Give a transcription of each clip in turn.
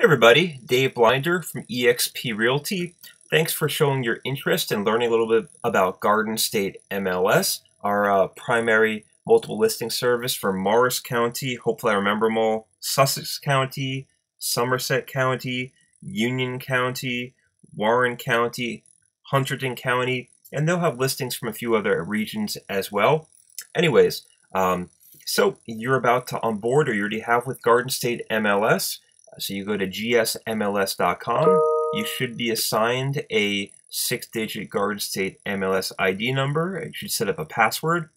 Hey everybody, Dave Blinder from eXp Realty. Thanks for showing your interest in learning a little bit about Garden State MLS, our uh, primary multiple listing service for Morris County, hopefully I remember them all, Sussex County, Somerset County, Union County, Warren County, Hunterdon County, and they'll have listings from a few other regions as well. Anyways, um, so you're about to onboard or you already have with Garden State MLS. So you go to gsmls.com. You should be assigned a six-digit Garden State MLS ID number. You should set up a password.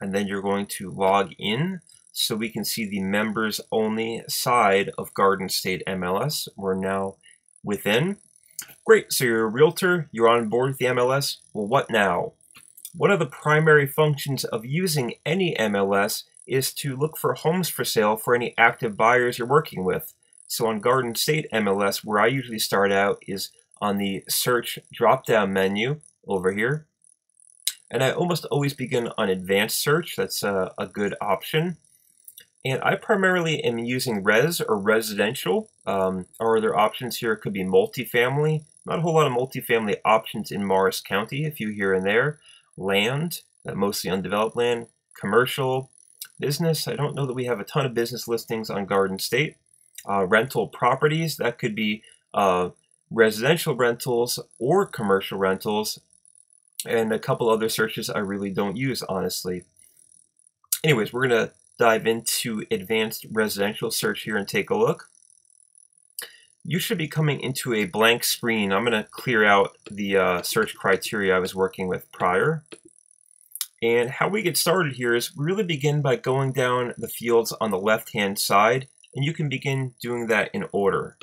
And then you're going to log in so we can see the members only side of Garden State MLS. We're now within. Great, so you're a realtor, you're on board with the MLS. Well, what now? One of the primary functions of using any MLS is to look for homes for sale for any active buyers you're working with. So on Garden State MLS, where I usually start out is on the search drop-down menu over here. And I almost always begin on advanced search. That's a, a good option. And I primarily am using res or residential. Um, our other options here could be multifamily. Not a whole lot of multifamily options in Morris County, a few here and there. Land, uh, mostly undeveloped land. Commercial, business. I don't know that we have a ton of business listings on Garden State uh, rental properties. That could be uh, residential rentals or commercial rentals, and a couple other searches I really don't use, honestly. Anyways, we're going to dive into advanced residential search here and take a look. You should be coming into a blank screen. I'm going to clear out the uh, search criteria I was working with prior. And how we get started here is really begin by going down the fields on the left-hand side and you can begin doing that in order.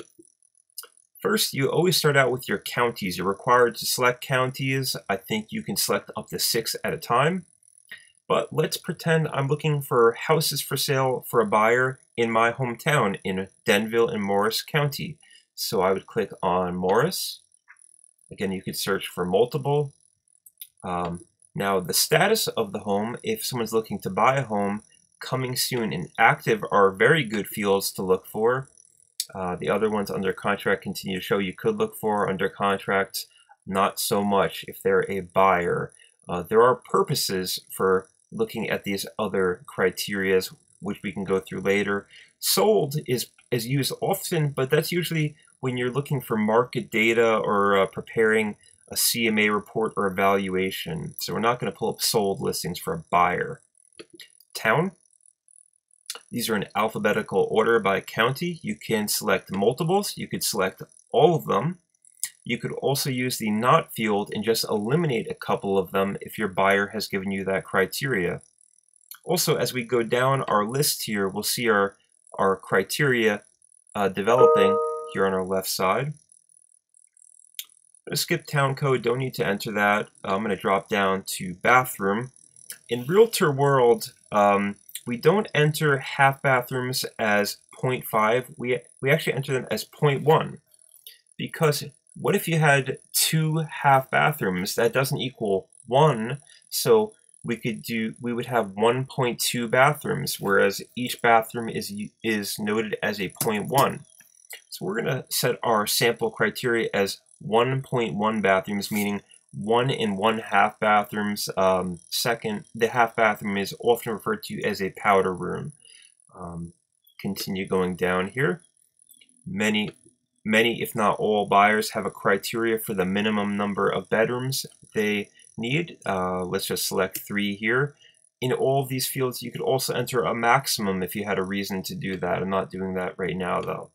First, you always start out with your counties. You're required to select counties. I think you can select up to six at a time. But let's pretend I'm looking for houses for sale for a buyer in my hometown in Denville and Morris County. So I would click on Morris. Again, you could search for multiple. Um, now, the status of the home, if someone's looking to buy a home, coming soon and active are very good fields to look for. Uh, the other ones under contract continue to show you could look for under contract, not so much if they're a buyer. Uh, there are purposes for looking at these other criterias, which we can go through later. Sold is, is used often, but that's usually when you're looking for market data or uh, preparing a CMA report or evaluation. So we're not going to pull up sold listings for a buyer. Town these are in alphabetical order by county. You can select multiples. You could select all of them. You could also use the not field and just eliminate a couple of them if your buyer has given you that criteria. Also, as we go down our list here, we'll see our, our criteria uh, developing here on our left side. I'm going to skip town code, don't need to enter that. I'm going to drop down to bathroom. In Realtor World, um, we don't enter half bathrooms as 0.5. We, we actually enter them as 0.1 because what if you had two half bathrooms? That doesn't equal one. So we could do we would have 1.2 bathrooms, whereas each bathroom is is noted as a 0.1. So we're going to set our sample criteria as 1.1 bathrooms, meaning one and one half bathrooms. Um, second, the half bathroom is often referred to as a powder room. Um, continue going down here. Many, many, if not all, buyers have a criteria for the minimum number of bedrooms they need. Uh, let's just select three here. In all of these fields, you could also enter a maximum if you had a reason to do that. I'm not doing that right now, though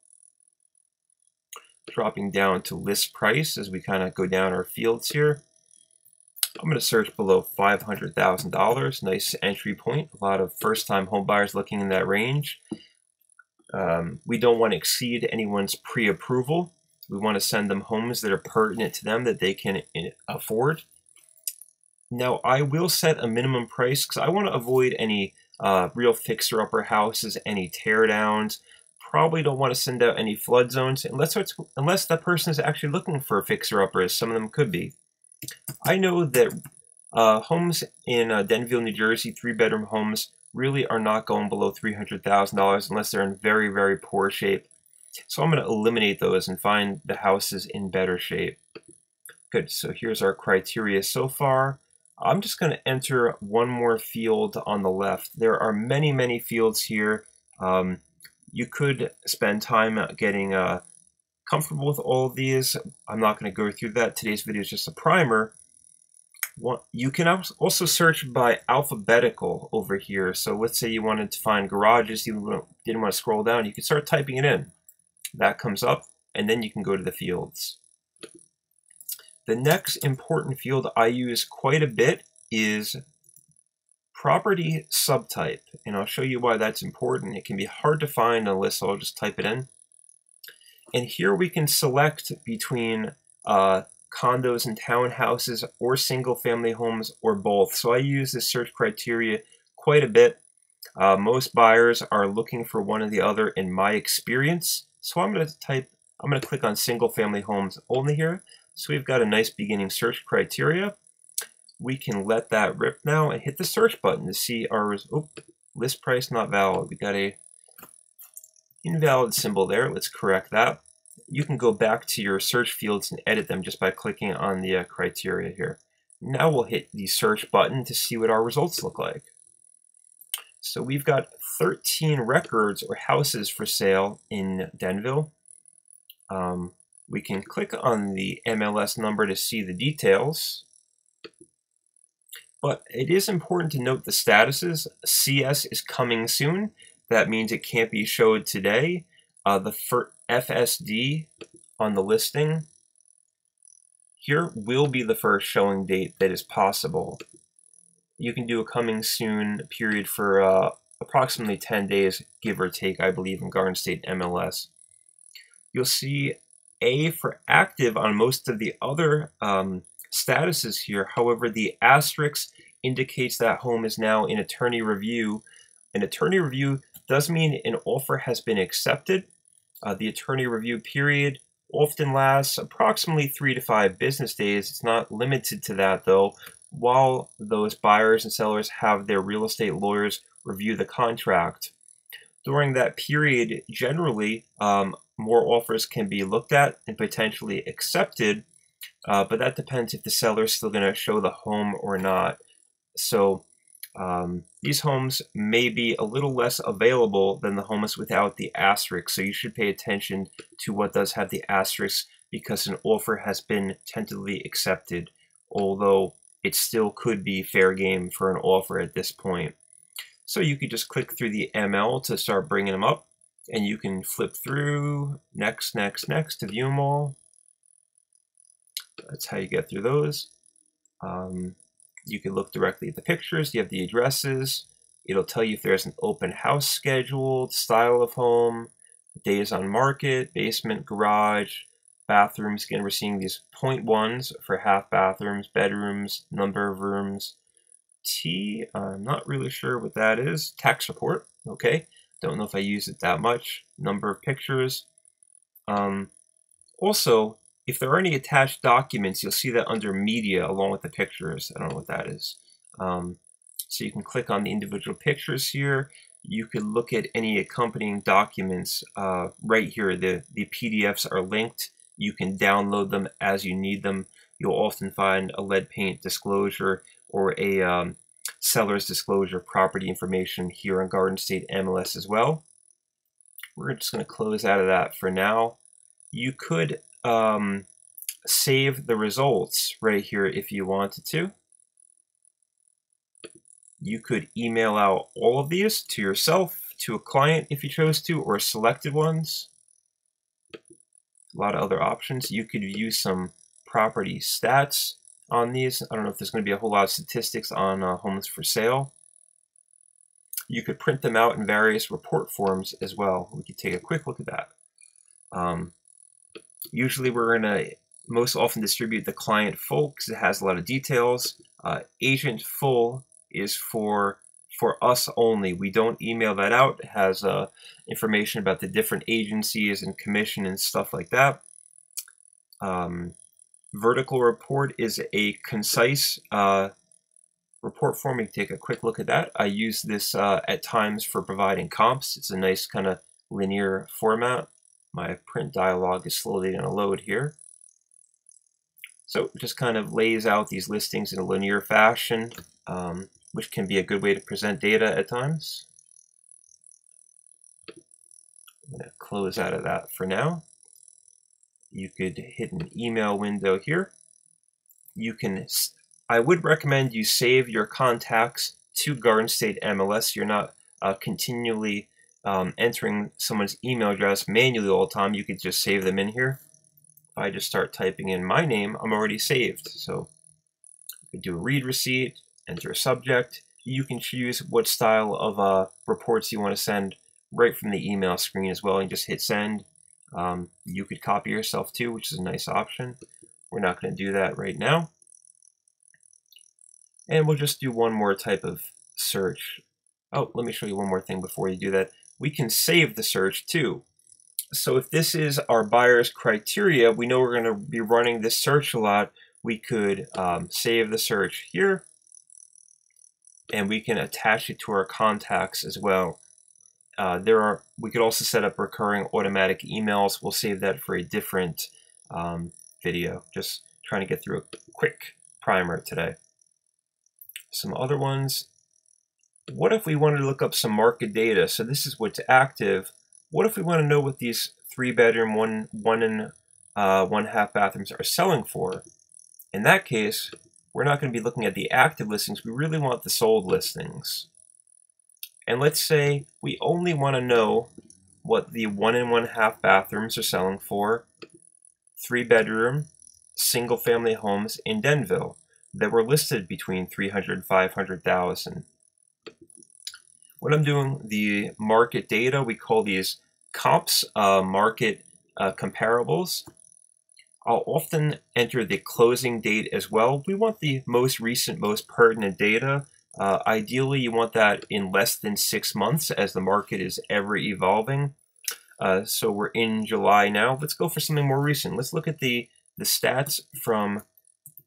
dropping down to list price as we kind of go down our fields here. I'm going to search below $500,000. Nice entry point. A lot of first-time homebuyers looking in that range. Um, we don't want to exceed anyone's pre-approval. We want to send them homes that are pertinent to them that they can eh, afford. Now, I will set a minimum price because I want to avoid any uh, real fixer-upper houses, any teardowns. Probably don't want to send out any flood zones unless unless that person is actually looking for a fixer-upper, as some of them could be. I know that uh, homes in uh, Denville, New Jersey, three bedroom homes, really are not going below $300,000 unless they're in very, very poor shape. So I'm going to eliminate those and find the houses in better shape. Good, so here's our criteria so far. I'm just going to enter one more field on the left. There are many, many fields here. Um, you could spend time getting uh, comfortable with all of these. I'm not going to go through that. Today's video is just a primer. You can also search by alphabetical over here. So let's say you wanted to find garages, you didn't want to scroll down, you can start typing it in. That comes up, and then you can go to the fields. The next important field I use quite a bit is property subtype, and I'll show you why that's important. It can be hard to find a list, so I'll just type it in. And here we can select between uh, condos and townhouses or single family homes or both. So I use this search criteria quite a bit. Uh, most buyers are looking for one or the other in my experience. So I'm going to type, I'm going to click on single family homes only here. So we've got a nice beginning search criteria. We can let that rip now and hit the search button to see our oh, list price not valid. We got a invalid symbol there. Let's correct that. You can go back to your search fields and edit them just by clicking on the uh, criteria here. Now we'll hit the search button to see what our results look like. So we've got 13 records or houses for sale in Denville. Um, we can click on the MLS number to see the details. But it is important to note the statuses. CS is coming soon. That means it can't be showed today. Uh, the FSD on the listing here will be the first showing date that is possible. You can do a coming soon period for uh, approximately 10 days, give or take, I believe, in Garden State MLS. You'll see a for active on most of the other um, statuses here. However, the asterisk indicates that home is now in attorney review. An attorney review does mean an offer has been accepted. Uh, the attorney review period often lasts approximately three to five business days. It's not limited to that though. While those buyers and sellers have their real estate lawyers review the contract. During that period, generally, um, more offers can be looked at and potentially accepted, uh, but that depends if the seller is still going to show the home or not. So um, these homes may be a little less available than the homes without the asterisk, so you should pay attention to what does have the asterisk because an offer has been tentatively accepted, although it still could be fair game for an offer at this point. So you could just click through the ML to start bringing them up and you can flip through next, next, next to view them all. That's how you get through those. Um, you can look directly at the pictures. You have the addresses. It'll tell you if there's an open house scheduled, style of home, days on market, basement, garage, bathrooms. Again, we're seeing these point ones for half bathrooms, bedrooms, number of rooms. T, I'm not really sure what that is. Tax report, okay. Don't know if I use it that much. Number of pictures. Um, also, if there are any attached documents, you'll see that under media along with the pictures. I don't know what that is. Um, so you can click on the individual pictures here. You could look at any accompanying documents uh, right here. The, the PDFs are linked. You can download them as you need them. You'll often find a lead paint disclosure or a um, seller's disclosure property information here on Garden State MLS as well. We're just going to close out of that for now. You could um, save the results right here if you wanted to. You could email out all of these to yourself, to a client if you chose to, or selected ones. A lot of other options. You could view some property stats on these. I don't know if there's going to be a whole lot of statistics on uh, homes for sale. You could print them out in various report forms as well. We could take a quick look at that. Um, usually we're going to most often distribute the client full because it has a lot of details. Uh, agent full is for for us only. We don't email that out. It has uh, information about the different agencies and commission and stuff like that. Um, vertical report is a concise uh, report form. We take a quick look at that. I use this uh, at times for providing comps. It's a nice kind of linear format. My print dialog is slowly going to load here. So it just kind of lays out these listings in a linear fashion, um, which can be a good way to present data at times. I'm going to close out of that for now. You could hit an email window here. You can, I would recommend you save your contacts to Garden State MLS. You're not uh, continually um, entering someone's email address manually all the time. You could just save them in here. If I just start typing in my name, I'm already saved. So you can do a read receipt, enter a subject. You can choose what style of uh, reports you want to send right from the email screen as well and just hit send. Um, you could copy yourself too, which is a nice option. We're not going to do that right now. And we'll just do one more type of search. Oh, let me show you one more thing before you do that. We can save the search too. So if this is our buyer's criteria, we know we're going to be running this search a lot. We could um, save the search here, and we can attach it to our contacts as well. Uh, there are. We could also set up recurring automatic emails. We'll save that for a different um, video. Just trying to get through a quick primer today. Some other ones. What if we wanted to look up some market data? So this is what's active what if we want to know what these three bedroom, one one and uh, one half bathrooms are selling for? In that case, we're not going to be looking at the active listings. We really want the sold listings. And let's say we only want to know what the one and one half bathrooms are selling for, three bedroom, single family homes in Denville that were listed between 300 and 500,000. When I'm doing the market data, we call these comps, uh, market uh, comparables. I'll often enter the closing date as well. We want the most recent, most pertinent data. Uh, ideally, you want that in less than six months as the market is ever evolving. Uh, so we're in July now. Let's go for something more recent. Let's look at the, the stats from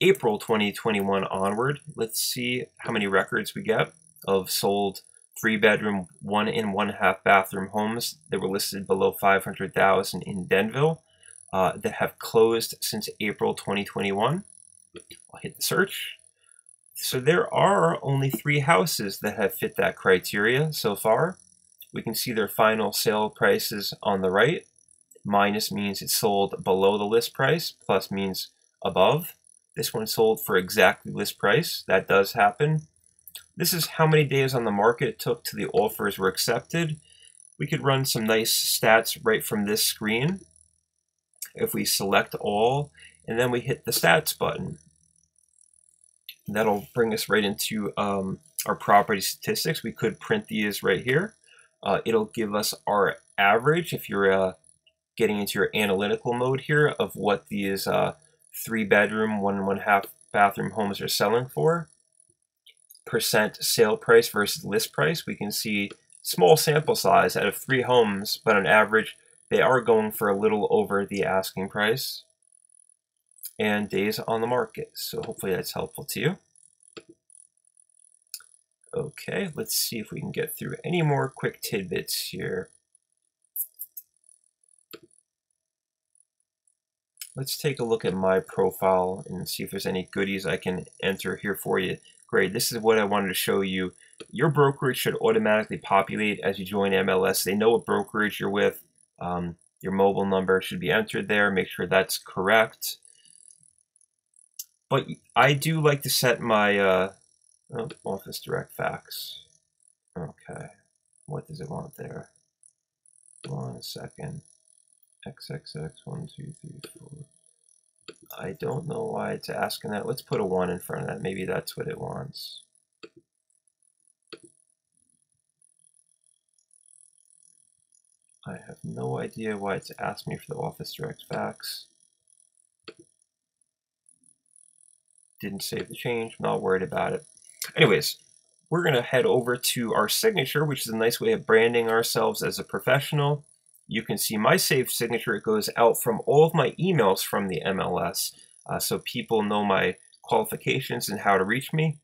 April 2021 onward. Let's see how many records we get of sold three bedroom, one and one half bathroom homes that were listed below 500,000 in Denville uh, that have closed since April 2021. I'll hit the search. So there are only three houses that have fit that criteria so far. We can see their final sale prices on the right. Minus means it sold below the list price, plus means above. This one sold for exactly list price. That does happen. This is how many days on the market it took to the offers were accepted. We could run some nice stats right from this screen. If we select all, and then we hit the stats button. That'll bring us right into um, our property statistics. We could print these right here. Uh, it'll give us our average if you're uh, getting into your analytical mode here of what these uh, three bedroom, one and one half bathroom homes are selling for percent sale price versus list price, we can see small sample size out of three homes, but on average, they are going for a little over the asking price and days on the market. So hopefully that's helpful to you. Okay, let's see if we can get through any more quick tidbits here. Let's take a look at my profile and see if there's any goodies I can enter here for you. Great, this is what I wanted to show you. Your brokerage should automatically populate as you join MLS. They know what brokerage you're with. Um, your mobile number should be entered there. Make sure that's correct. But I do like to set my uh, oh, Office Direct Fax. Okay, what does it want there? One second. XXX, one, two, three, four. I don't know why it's asking that. Let's put a 1 in front of that. Maybe that's what it wants. I have no idea why it's asking me for the Office Direct fax. Didn't save the change. I'm not worried about it. Anyways, we're going to head over to our signature, which is a nice way of branding ourselves as a professional you can see my saved signature. It goes out from all of my emails from the MLS. Uh, so people know my qualifications and how to reach me.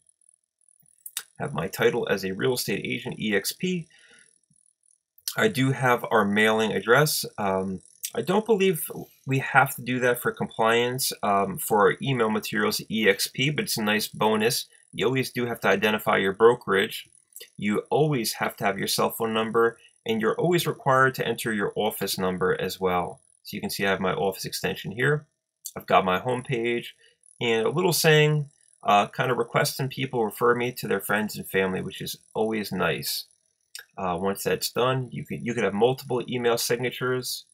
Have my title as a real estate agent, EXP. I do have our mailing address. Um, I don't believe we have to do that for compliance um, for our email materials EXP, but it's a nice bonus. You always do have to identify your brokerage. You always have to have your cell phone number, and you're always required to enter your office number as well. So you can see I have my office extension here. I've got my home page, and a little saying, uh, kind of requesting people refer me to their friends and family, which is always nice. Uh, once that's done, you could you could have multiple email signatures.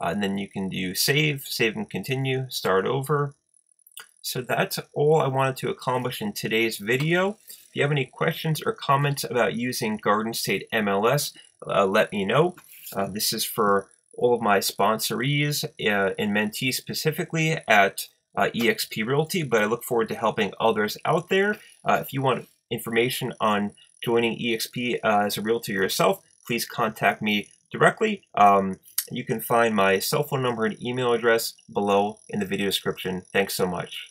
Uh, and then you can do save, save and continue, start over. So that's all I wanted to accomplish in today's video. If you have any questions or comments about using Garden State MLS, uh, let me know. Uh, this is for all of my sponsorees uh, and mentees specifically at uh, eXp Realty, but I look forward to helping others out there. Uh, if you want information on joining eXp as a realtor yourself, please contact me directly. Um, you can find my cell phone number and email address below in the video description. Thanks so much.